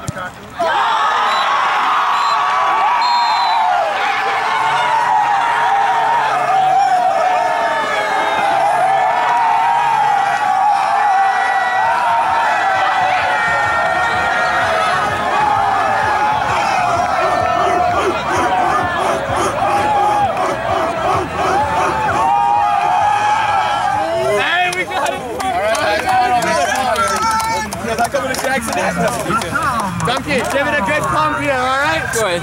on the costume. Jackson. Donkey, give it a good pump here, all right? Good.